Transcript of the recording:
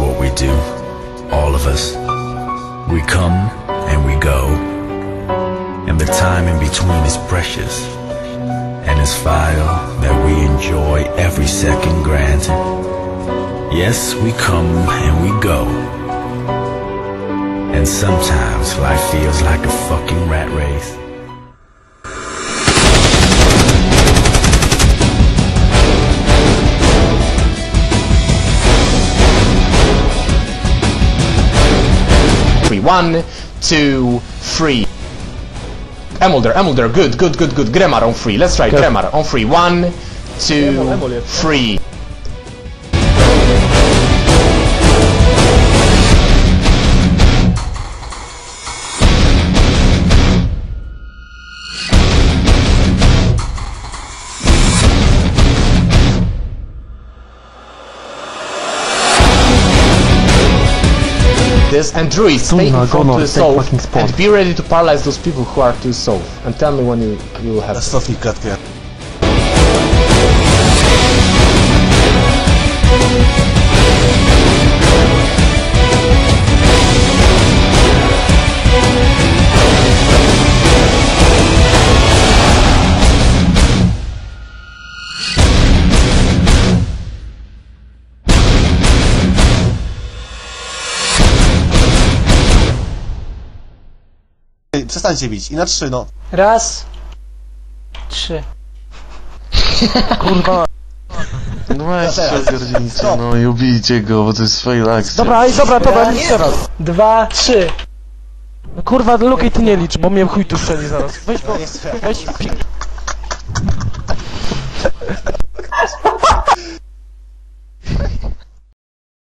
what we do, all of us. We come and we go, and the time in between is precious. And it's vital that we enjoy every second granted. Yes, we come and we go. And sometimes life feels like a fucking rat race. Three. One, two, three. Emulder, Emulder, good, good, good, good. Gremar on free. Let's try Gremar on free. One, two, three. This and Druid, stay in Tuna, front go to north, the take south fucking spot. and be ready to paralyze those people who are too the south. And tell me when you you will have. to. Cofnij klatkę. Przestańcie bić, i na trzy, no. Raz. Trzy. Kurwa! No weź się teraz. Stop. no i ubijcie go, bo to jest fail akcja. Dobra, ej, dobra, dobra, licz teraz. Dwa, trzy. No kurwa, Luki ty nie licz, bo mnie chuj tu strzeli zaraz. Weź, bo, weź, pi-